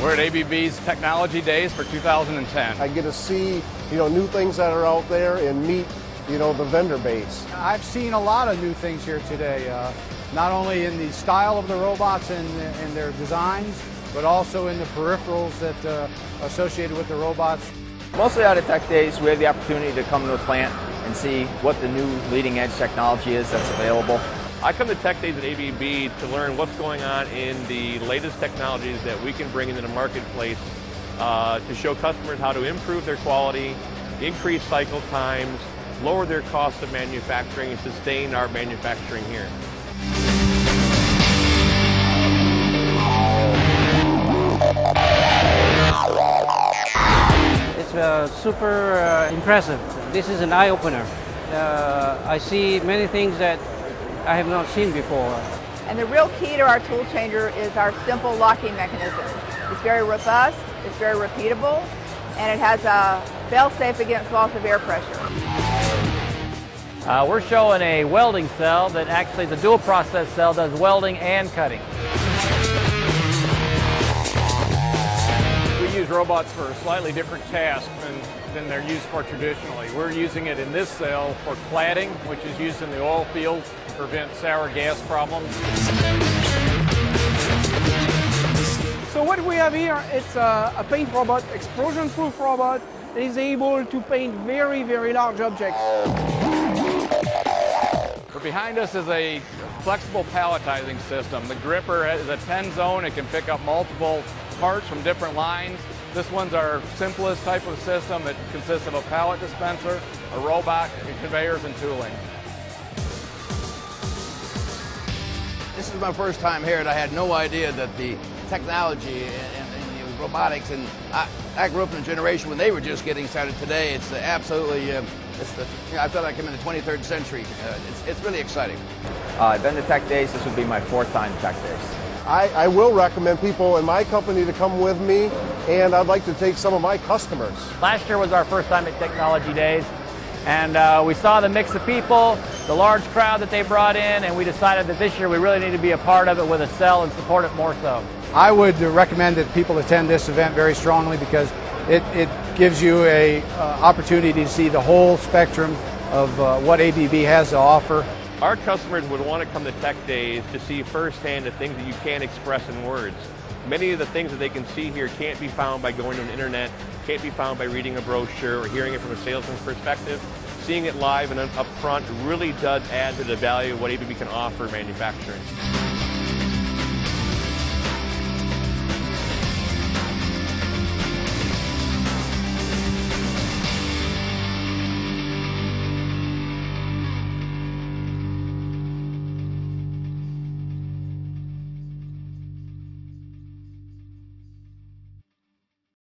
We're at ABB's Technology Days for 2010. I get to see, you know, new things that are out there and meet, you know, the vendor base. I've seen a lot of new things here today, uh, not only in the style of the robots and, and their designs, but also in the peripherals that uh, associated with the robots. Mostly out of Tech Days, we have the opportunity to come to a plant and see what the new leading edge technology is that's available. I come to Tech Days at ABB to learn what's going on in the latest technologies that we can bring into the marketplace uh, to show customers how to improve their quality, increase cycle times, lower their cost of manufacturing, and sustain our manufacturing here. It's uh, super uh, impressive. This is an eye-opener. Uh, I see many things that I have not seen before. And the real key to our tool changer is our simple locking mechanism. It's very robust, it's very repeatable, and it has a fail-safe against loss of air pressure. Uh, we're showing a welding cell that actually is a dual process cell, does welding and cutting. Robots for a slightly different task than, than they're used for traditionally. We're using it in this cell for cladding, which is used in the oil field to prevent sour gas problems. So what we have here, it's a, a paint robot, explosion-proof robot, that is able to paint very, very large objects. Behind us is a flexible palletizing system. The gripper is a 10 zone. It can pick up multiple parts from different lines. This one's our simplest type of system. It consists of a pallet dispenser, a robot, and conveyors and tooling. This is my first time here and I had no idea that the technology and, and, and robotics and I, I, grew up in a generation when they were just getting started. Today it's absolutely uh, it's the, you know, I feel like I'm in the 23rd century. Uh, it's, it's really exciting. Uh, I've been to Tech Days. This would be my fourth time Tech Days. I, I, will recommend people in my company to come with me, and I'd like to take some of my customers. Last year was our first time at Technology Days, and uh, we saw the mix of people, the large crowd that they brought in, and we decided that this year we really need to be a part of it with a cell and support it more so. I would recommend that people attend this event very strongly because it, it gives you a uh, opportunity to see the whole spectrum of uh, what ABB has to offer. Our customers would want to come to Tech Days to see firsthand the things that you can't express in words. Many of the things that they can see here can't be found by going to the internet, can't be found by reading a brochure or hearing it from a salesman's perspective. Seeing it live and up front really does add to the value of what ABB can offer manufacturing.